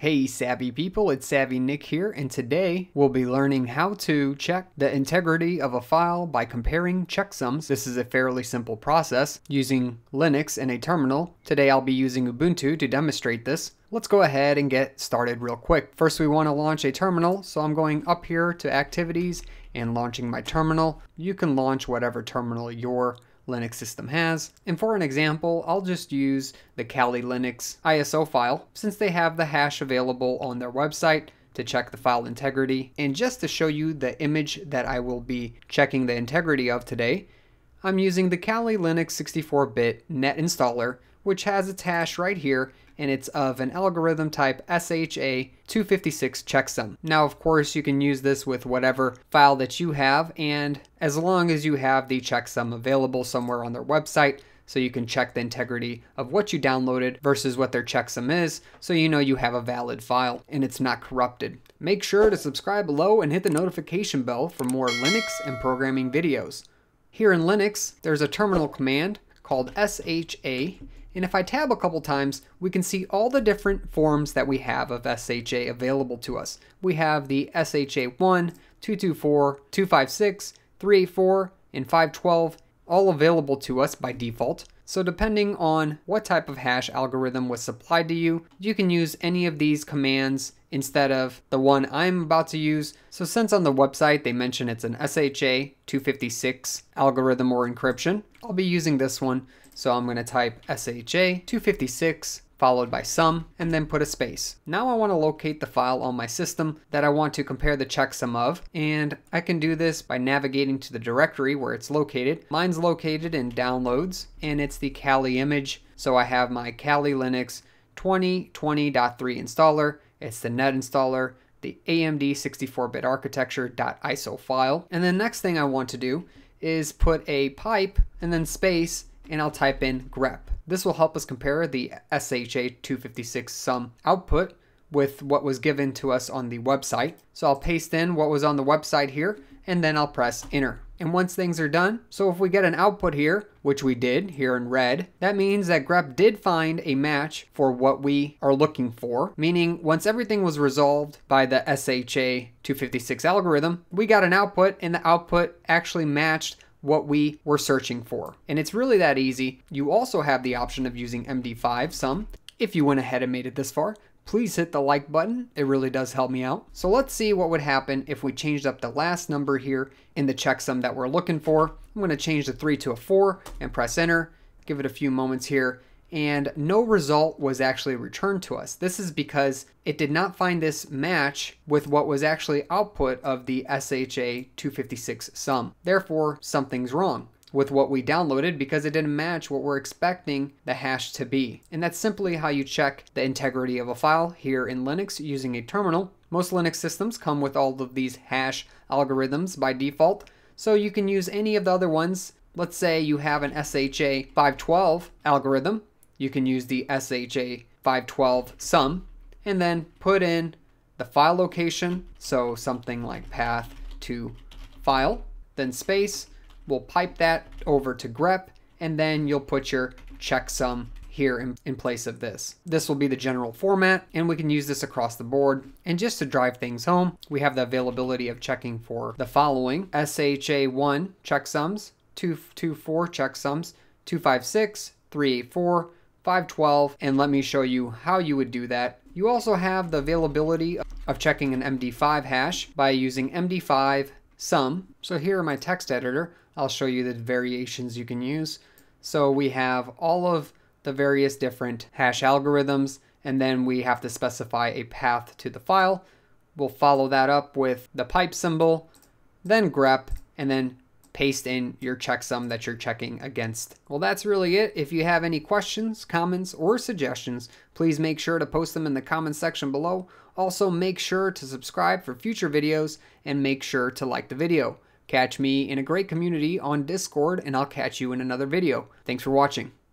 Hey savvy people, it's SavvyNik here, and today we'll be learning how to check the integrity of a file by comparing checksums. This is a fairly simple process using Linux and a terminal. Today I'll be using Ubuntu to demonstrate this. Let's go ahead and get started real quick. First we want to launch a terminal, so I'm going up here to Activities and launching my terminal. You can launch whatever terminal you're Linux system has. And for an example, I'll just use the Kali Linux ISO file since they have the hash available on their website to check the file integrity. And just to show you the image that I will be checking the integrity of today, I'm using the Kali Linux 64-bit net installer, which has its hash right here and it's of an algorithm type SHA-256 checksum. Now, of course, you can use this with whatever file that you have, and as long as you have the checksum available somewhere on their website, so you can check the integrity of what you downloaded versus what their checksum is, so you know you have a valid file and it's not corrupted. Make sure to subscribe below and hit the notification bell for more Linux and programming videos. Here in Linux, there's a terminal command called SHA and if I tab a couple times, we can see all the different forms that we have of SHA available to us. We have the SHA 1, 224, 256, 384, and 512 all available to us by default. So depending on what type of hash algorithm was supplied to you, you can use any of these commands instead of the one I'm about to use. So since on the website they mention it's an SHA 256 algorithm or encryption, I'll be using this one. So I'm going to type SHA 256 followed by sum, and then put a space. Now I want to locate the file on my system that I want to compare the checksum of, and I can do this by navigating to the directory where it's located. Mine's located in downloads, and it's the Kali image, so I have my Kali Linux 2020.3 installer, it's the net installer, the AMD 64-bit architecture.iso file, and the next thing I want to do is put a pipe and then space and I'll type in grep. This will help us compare the SHA-256 sum output with what was given to us on the website. So I'll paste in what was on the website here and then I'll press enter. And once things are done, so if we get an output here, which we did here in red, that means that grep did find a match for what we are looking for, meaning once everything was resolved by the SHA 256 algorithm, we got an output and the output actually matched what we were searching for. And it's really that easy. You also have the option of using MD5 sum. If you went ahead and made it this far, please hit the like button. It really does help me out. So let's see what would happen if we changed up the last number here in the checksum that we're looking for. I'm going to change the 3 to a 4 and press enter. Give it a few moments here and no result was actually returned to us. This is because it did not find this match with what was actually output of the SHA 256 sum. Therefore, something's wrong with what we downloaded because it didn't match what we're expecting the hash to be. And that's simply how you check the integrity of a file here in Linux using a terminal. Most Linux systems come with all of these hash algorithms by default, so you can use any of the other ones. Let's say you have an SHA 512 algorithm you can use the SHA 512 sum and then put in the file location, so something like path to file, then space, we'll pipe that over to grep, and then you'll put your checksum here in, in, place of this. This will be the general format and we can use this across the board. And just to drive things home, we have the availability of checking for the following SHA1 checksums, 224 checksums, 256, 384, 512 and let me show you how you would do that. You also have the availability of checking an MD5 hash by using MD5 sum. So here in my text editor, I'll show you the variations you can use. So we have all of the various different hash algorithms and then we have to specify a path to the file. We'll follow that up with the pipe symbol, then grep, and then paste in your checksum that you're checking against. Well, that's really it. If you have any questions, comments, or suggestions, please make sure to post them in the comments section below. Also, make sure to subscribe for future videos and make sure to like the video. Catch me in a great community on Discord, and I'll catch you in another video. Thanks for watching.